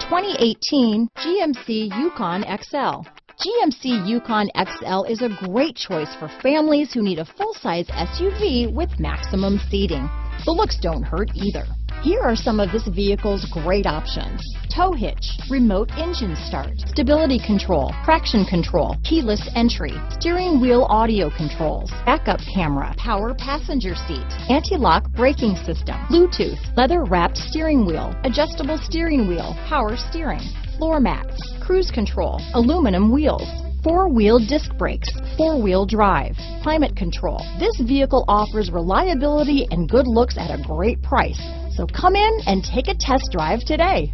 2018 GMC Yukon XL. GMC Yukon XL is a great choice for families who need a full-size SUV with maximum seating. The looks don't hurt either. Here are some of this vehicle's great options. Tow hitch, remote engine start, stability control, traction control, keyless entry, steering wheel audio controls, backup camera, power passenger seat, anti-lock braking system, Bluetooth, leather wrapped steering wheel, adjustable steering wheel, power steering, floor mats, cruise control, aluminum wheels, four-wheel disc brakes, four-wheel drive, climate control. This vehicle offers reliability and good looks at a great price. So come in and take a test drive today.